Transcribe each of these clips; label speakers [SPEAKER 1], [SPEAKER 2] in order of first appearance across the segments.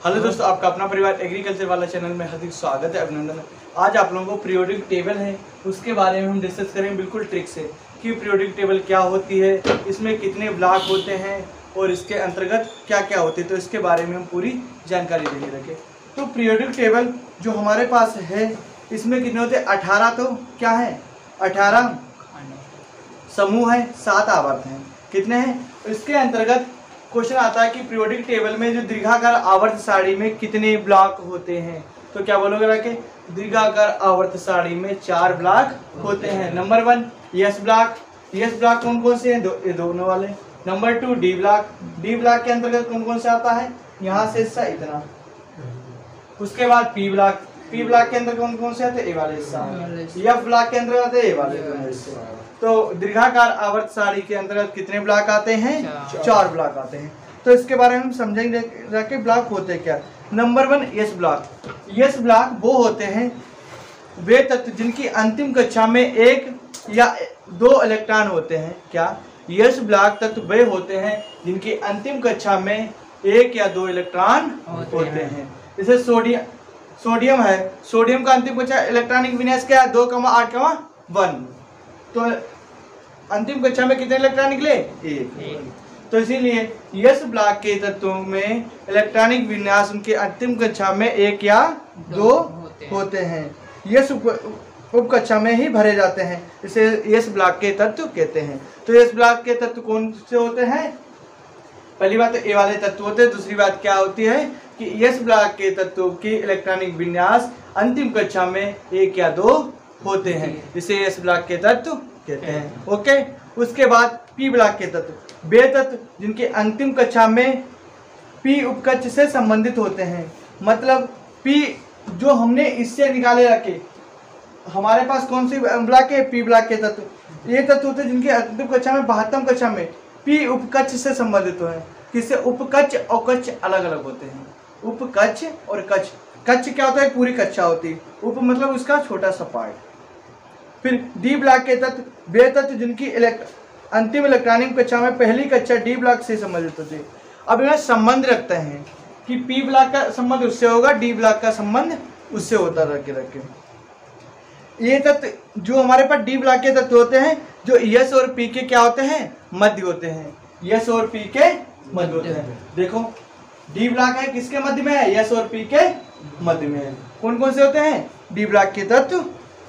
[SPEAKER 1] Hello दोस्तों आपका अपना परिवार एग्रीकल्चर वाला चैनल में हार्दिक स्वागत है अभिनंदन। आज आप लोगों को पीरियोडिक टेबल है उसके बारे में हम डिस्कस करेंगे बिल्कुल ट्रिक से कि पीरियोडिक टेबल क्या होती है इसमें कितने ब्लॉक होते हैं और इसके अंतर्गत क्या क्या होते हैं तो इसके बारे में हम पूरी जानकारी देंगे रखे तो पीरियोडिक टेबल जो हमारे पास है इसमें कितने होते हैं? अठारह तो क्या है? अठारह समूह है सात आवर्त हैं। कितने हैं? इसके अंतर्गत क्वेश्चन आता है कि पीरियोडिक टेबल में जो दीर्घाकार आवर्त साड़ी में कितने ब्लॉक होते हैं? तो क्या बोलोगे रखे दीर्घाकार आवर्त साड़ी में चार ब्लॉक होते हैं। Number one S block S block कौन कौन से हैं? दो, ये दोनों वाले। Number two D block D block के अंतर्गत कौन कौन से आता है? यहाँ से हिस्सा इतना। उसके बाद पी ब्लॉक पी ब्लॉक के अंदर कौन कौन से आते हैं ये वाले हिस्सा एफ़ ब्लॉक के अंदर आते हैं ये वाले दोनों हिस्से तो दीर्घाकार आवर्त सारणी के अंतर्गत कितने ब्लॉक आते हैं?
[SPEAKER 2] चार।
[SPEAKER 1] ब्लॉक आते हैं। तो इसके बारे में हम समझेंगे जाके ब्लॉक होते क्या? Number one S block. S block वो होते हैं वे तत्व जिनकी अंतिम कक्षा में एक या दो इलेक्ट्रॉन होते हैं। क्या? यस ब्लॉक तत्व वे होते हैं जिनकी अंतिम कक्षा में एक या दो इलेक्ट्रॉन
[SPEAKER 2] होते
[SPEAKER 1] होते
[SPEAKER 2] हैं।
[SPEAKER 1] हैं। जैसे सोडियम सोडियम है। सोडियम का अंतिम कक्षा इलेक्ट्रॉनिक विन्यास क्या है? दो कमा आठ कमा वन। तो अंतिम कक्षा में कितने इलेक्ट्रॉन निकले एक। तो इसीलिए यस ब्लॉक के तत्वों में इलेक्ट्रॉनिक विन्यास उनके अंतिम कक्षा में एक या दो
[SPEAKER 2] होते हैं।
[SPEAKER 1] यस उप उप कक्षा में ही भरे जाते हैं। इसे यस ब्लॉक के तत्व कहते हैं। तो यस ब्लॉक के तत्व कौन से होते हैं? पहली बात तो ए वाले तत्व होते हैं, दूसरी बात क्या होती है कि यस ब्लॉक के तत्वों की इलेक्ट्रॉनिक विन्यास अंतिम कक्षा में एक या दो होते हैं इसे यस ब्लॉक के तत्व कहते हैं। ओके? उसके बाद पी ब्लॉक के तत्व। वे तत्व, जिनके अंतिम कक्षा में पी उपकक्ष से संबंधित होते हैं। मतलब पी जो हमने इससे निकाले रखे। हमारे पास कौन सी ब्लॉक है? पी ब्लॉक के तत्व। ये तत्व होते हैं जिनके अंतिम कक्षा में, बहत्तम कक्षा में पी उपकक्ष से संबंधित हैं। किससे? उपकच्छ और कच्छ अलग अलग होते हैं। उपकच्छ और कच्छ। कच्छ क्या होता है? पूरी कक्षा होती है। उप मतलब उसका छोटा सा पार्ट फिर डी ब्लॉक के तत्व, वे तत्व जिनकी इलेक्ट अंतिम इलेक्ट्रॉनिक कक्षा में पहली कक्षा डी ब्लॉक से संबंधित होती है। अब इनमें संबंध रखते हैं कि पी ब्लॉक का संबंध उससे होगा, डी ब्लॉक का संबंध उससे होता रखे रखे। ये तत्व जो हमारे पास डी ब्लॉक के तत्व होते हैं, जो यस और पी के क्या होते हैं? मध्य होते हैं। यस और पी के मध्य होते हैं। देखो डी ब्लॉक है किसके मध्य में? है यस और पी के मध्य में। है कौन कौन से होते हैं? डी ब्लॉक के तत्व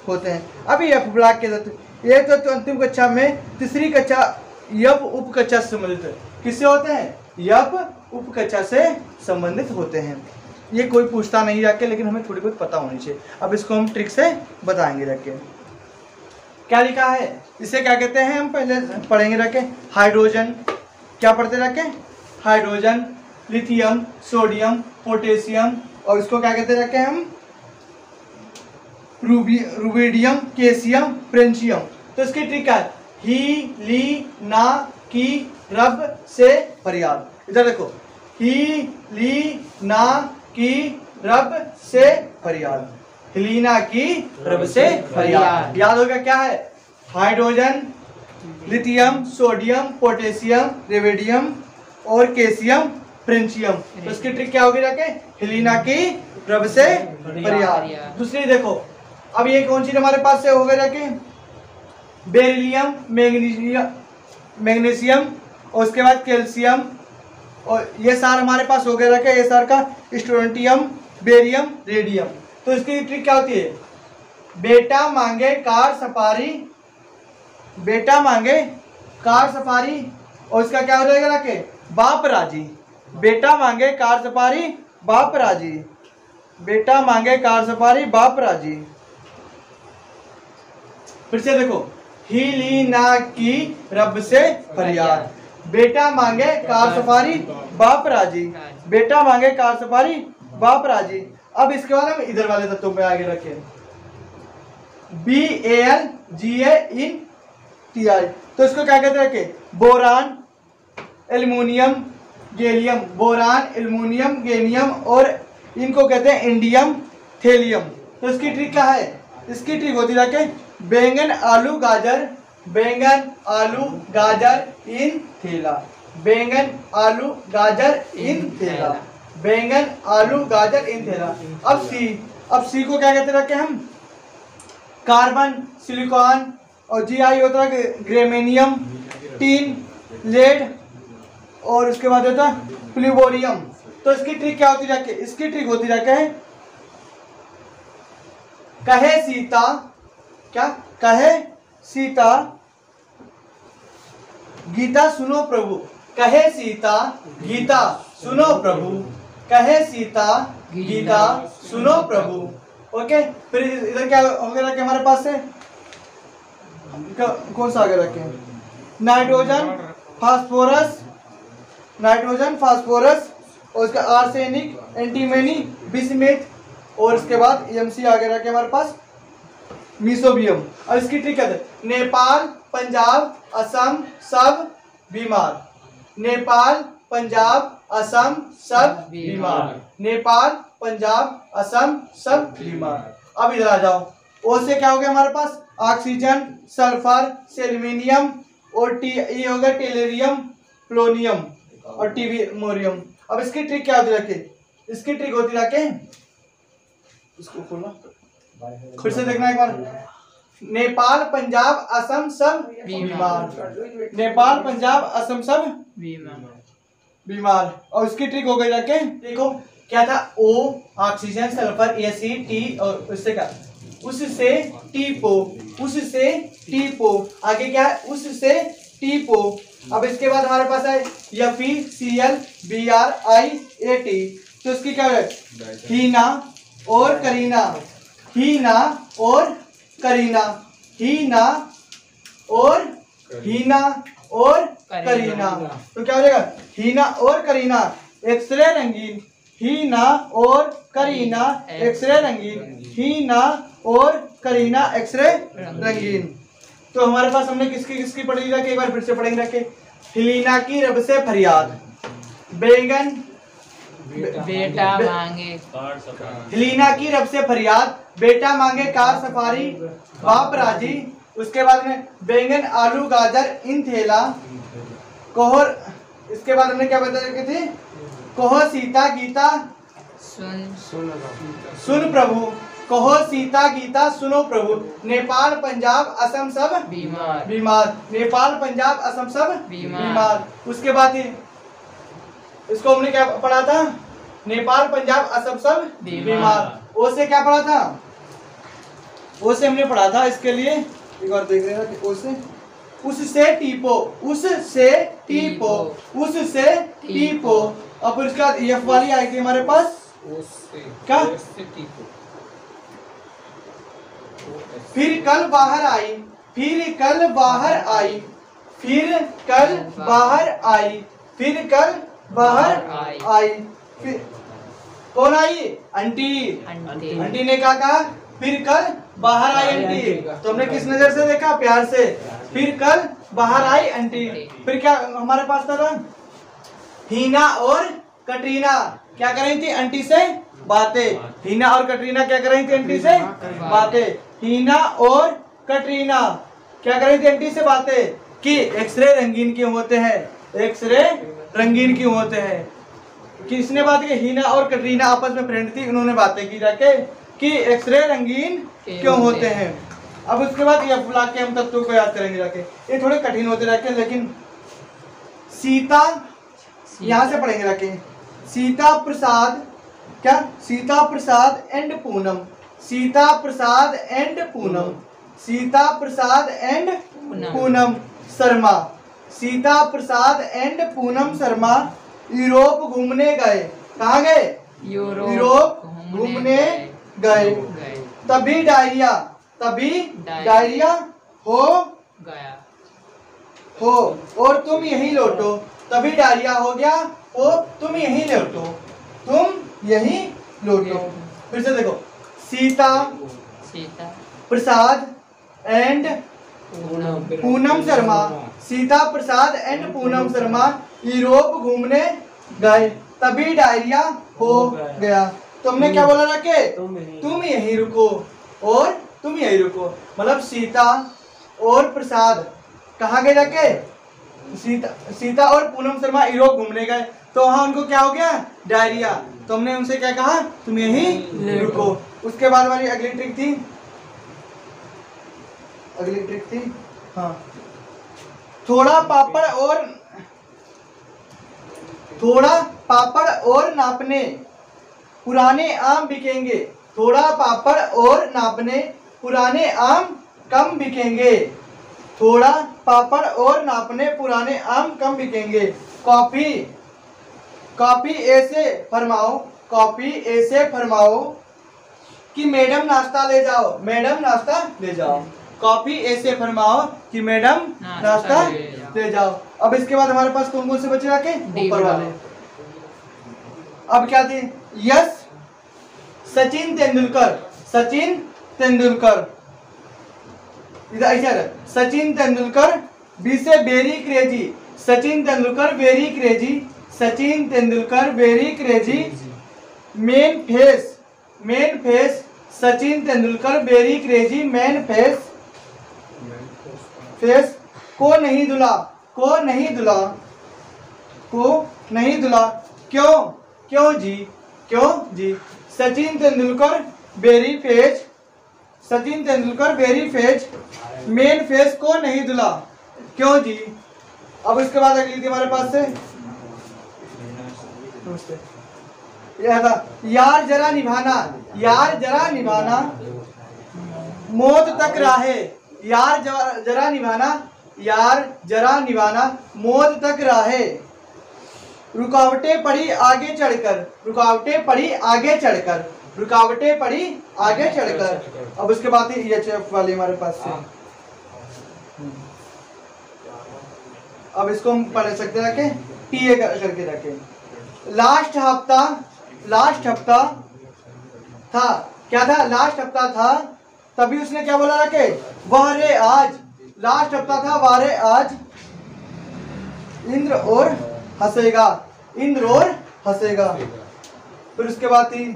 [SPEAKER 1] होते हैं। अभी एफ़ ब्लॉक के तत्व। ये तत्व अंतिम कक्षा में तीसरी कक्षा यप उप कक्षा से संबंधित है। किससे होते हैं? यप उप कक्षा से संबंधित होते हैं। ये कोई पूछता नहीं जाके लेकिन हमें थोड़ी बहुत पता होनी चाहिए। अब इसको हम ट्रिक से बताएँगे जाके। क्या लिखा है? इसे क्या कहते हैं हम? पहले पढ़ेंगे रखे। हाइड्रोजन। क्या पढ़ते रखे? Hydrogen, lithium, sodium, potassium. और इसको क्या कहते रखे हम? रूबी, रूबेडियम केसियम फ्रेंचियम तो इसकी ट्रिक है? ही, ली, ना, की, रब से फरियाद इधर देखो। ही, ली, ना, की, रब से फरियाद हिलीना की रब से फरियाद। याद होगा क्या है? Hydrogen, lithium, sodium, potassium rubidium और केसियम फ्रेंचियम। तो इसकी ट्रिक क्या होगी जाके? हिलीना की रब से फरियाद। दूसरी देखो, अब ये कौन चीज़ हमारे पास से हो गया जाके? बेरिलियम, मैग्नीशियम मैग्नीशियम और उसके बाद कैल्शियम। और ये सार हमारे पास हो गया रखे ये सार का स्टूडेंटियम बेरियम, रेडियम। तो इसकी ट्रिक क्या होती है? बेटा मांगे कार सफारी, बेटा मांगे कार सफारी, और इसका क्या हो जाएगा रखे बाप राज़ी। बेटा मांगे कार सफारी, बाप राज़ी। बेटा मांगे कार सफारी, बाप राज़ी। फिर से देखो ही ली ना की रब से फरियाद। बेटा मांगे कार सफारी, बाप राज़ी। बेटा मांगे कार सफारी, बाप राज़ी। अब इसके बाद हम इधर वाले तत्वों पे आगे रखें। B A L G A in T I तो इसको क्या कहते रखे boron, aluminium, gallium. Boron, aluminium, gallium और इनको कहते हैं इंडियम, थेलियम। तो इसकी ट्रिक क्या है? इसकी ट्रिक होती रखे बैंगन, आलू, गाजर, बैंगन, आलू, गाजर इन थेला। बैंगन, आलू, गाजर इन थैला। बैंगन, आलू, गाजर, इन थैला। अब सी अब सी को क्या कहते रखे हम? कार्बन, सिलिकॉन और जी आई होता है ग्रेमेनियम, टीन, लेड और उसके बाद होता है प्लूबोरियम। तो इसकी ट्रिक क्या होती रखे? इसकी ट्रिक होती रखे कहे सीता, क्या? कहे सीता, गीता सुनो प्रभु। कहे सीता, गीता सुनो प्रभु। कहे सीता गीता सुनो प्रभु। ओके फिर इधर क्या हो गया रखे हमारे पास से? कौन सा आगे रखे? नाइट्रोजन फास्फोरस नाइट्रोजन फास्फोरस और उसका आर्सेनिक एंटीमेनी बिस्मिथ और उसके बाद एमसी आगे रखे हमारे पास। मिसोबियम। और इसकी ट्रिक क्या है नेपाल पंजाब असम सब बीमार। नेपाल पंजाब असम सब बीमार। नेपाल पंजाब असम सब बीमार। अब इधर आ जाओ। ओ से क्या हो गया हमारे पास? ऑक्सीजन सल्फ़र सेल्यूमिनियम और टी ये हो गया टेलेरियम प्लोनियम और टीवी मोरियम। अब इसकी ट्रिक क्या होती रखे? इसकी ट्रिक होती रखे? इसको खोलना। फिर से देखना एक बार। नेपाल पंजाब असम सब बीमार। नेपाल पंजाब असम सब बीमार। और उसकी ट्रिक हो गई जाके देखो, क्या था? O oxygen sulphur S E T और उससे क्या? उससे टीपो उससे टीपो आगे क्या है? उससे टीपो अब इसके बाद हमारे पास है F E C L B R I A T तो इसकी क्या है? हीना और करीना। हीना और करीना। हीना और हीना। और करीना। तो क्या हो जाएगा? हीना और करीना एक्सरे रंगीन। हीना और करीना एक्सरे रंगीन। हीना और करीना एक्सरे रंगीन। तो हमारे पास हमने किसकी किसकी पढ़ी रखी? एक बार फिर से पढ़ेंगे रखे। हिलीना की रब से फरियाद। बैंगन।
[SPEAKER 2] बेटा मांगे।
[SPEAKER 1] हिलीना की रब से फरियाद। बेटा मांगे कार सफारी। बाप राज़ी। उसके बाद में बैंगन आलू गाजर इन थेला कोहर इसके बाद हमने क्या बता रखे थे? कोहो सीता गीता
[SPEAKER 2] सुन
[SPEAKER 1] सुन प्रभु। कहो सीता गीता सुनो प्रभु। नेपाल पंजाब असम सब
[SPEAKER 2] बीमार।
[SPEAKER 1] बीमार। नेपाल पंजाब असम सब
[SPEAKER 2] बीमार।
[SPEAKER 1] बीमार। उसके बाद इसको हमने क्या पढ़ा था? नेपाल पंजाब असम सब
[SPEAKER 2] बीमार।
[SPEAKER 1] बीमार। ओ से क्या पढ़ा था? ओ से हमने पढ़ा था इसके लिए एक बार देख रहे हैं ओ उससे टीपो उससे टीपो उससे टीपो। और फिर उसके बाद एफ़ वाली आई थी हमारे पास। क्या? फिर कल बाहर आई फिर कल बाहर आई फिर कल बाहर आई फिर कल बाहर
[SPEAKER 2] आई।
[SPEAKER 1] आई। फिर कौन आई? आंटी। आंटी ने क्या कहा? फिर कल बाहर आई आंटी। तो हमने किस नज़र से देखा? प्यार से। फिर कल बाहर आई आंटी। फिर क्या हमारे पास था? हीना और कटरीना। क्या कर रही थी आंटी से? बातें। हीना और कटरीना क्या कर रही थी आंटी से? बातें। हीना और कटरीना। क्या कर रही थी आंटी से बातें? कि एक्सरे रंगीन क्यों होते हैं। एक्सरे रंगीन क्यों होते हैं। किसने बात की? हीना और कटरीना आपस में फ्रेंड थी। उन्होंने बातें की जाके। कि एक्सरे रंगीन क्यों होते हैं? अब उसके बाद ये ब्लॉक के हम तत्वों को याद करेंगे जाके। ये थोड़े कठिन होते जाके लेकिन सीता यहाँ से पढ़ेंगे जाके। सीता प्रसाद क्या? Sita Prasad and Poonam. Sita Prasad and Poonam. Sita Prasad and
[SPEAKER 2] Poonam.
[SPEAKER 1] Sharma. Sita Prasad and Poonam Sharma Europe घूमने गए। कहाँ गए?
[SPEAKER 2] यूरोप
[SPEAKER 1] घूमने गए। तभी डायरिया तभी
[SPEAKER 2] डायरिया।
[SPEAKER 1] हो
[SPEAKER 2] गया।
[SPEAKER 1] हो और तुम यहीं लौटो। तभी डायरिया हो गया हो तुम यहीं लौटो। तुम यहीं लौटो। फिर से देखो। Sita
[SPEAKER 2] Sita.
[SPEAKER 1] Prasad and
[SPEAKER 2] Poonam.
[SPEAKER 1] Poonam Sharma. Sita Prasad and Poonam Sharma. Europe घूमने गए। तभी डायरिया हो गया। तुमने क्या बोला रखे तुम यहीं रुको। और तुम यहीं रुको। मतलब सीता और प्रसाद। कहाँ गए जाके? सीता सीता और पूनम शर्मा यूरोप घूमने गए। तो वहाँ उनको क्या हो गया? डायरिया। तो हमने उनसे क्या कहा? तुम यही रुको। उसके बाद हमारी अगली ट्रिक थी? अगली ट्रिक थी? हाँ। थोड़ा पापड़ और थोड़ा पापड़ और नापने। पुराने आम बिकेंगे। थोड़ा पापड़ और नापने पुराने आम कम बिकेंगे। थोड़ा पापड़ और नापने पुराने आम कम बिकेंगे। कॉफ़ी कॉफ़ी ऐसे फरमाओ कॉफ़ी ऐसे फरमाओ कि मैडम नाश्ता ले जाओ मैडम नाश्ता ले जाओ। कॉफ़ी ऐसे फरमाओ कि मैडम
[SPEAKER 2] नाश्ता ले जाओ।
[SPEAKER 1] अब इसके बाद हमारे पास कौन कौन से बचे रखे ऊपर
[SPEAKER 2] वाले।
[SPEAKER 1] अब क्या थे यस, सचिन तेंदुलकर सचिन तेंदुलकर। इधर। सचिन तेंदुलकर बी से very crazy. Sachin Tendulkar, very crazy. Sachin Tendulkar, very crazy. Main face main face, Sachin Tendulkar, very crazy, man face. Face, को नहीं धुला, को नहीं धुला, को नहीं धुला। क्यों? क्यों जी? क्यों? जी। Sachin Tendulkar very face Sachin Tendulkar very face main face को नहीं धुला। क्यों जी? अब इसके बाद अगली थी हमारे पास से। यह था, यार जरा निभाना, यार जरा निभाना। मौत तक राहे, यार जरा निभाना, यार जरा निभाना, मौत तक राहे। रुकावटें पड़ी आगे चढ़कर रुकावटें पड़ी आगे चढ़कर रुकावटें पड़ी आगे चढ़कर। अब उसके बाद ही एफ़ वाली हमारे पास से। अब इसको हम पढ़ सकते रखे टी ए कर, करके रखे। लास्ट हफ़्ता लास्ट हफ़्ता था। क्या था? लास्ट हफ़्ता था। तभी उसने क्या बोला रखे वह रे आज। लास्ट हफ़्ता था वारे आज। इंद्र और हंसेगा। इंद्र और हंसेगा। फिर उसके बाद तीन।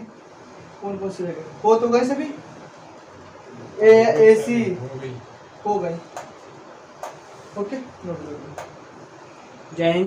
[SPEAKER 1] कौन कौन से हो तो गए सभी? ए ए सी। हो गए। ओके।
[SPEAKER 3] जय हिंद।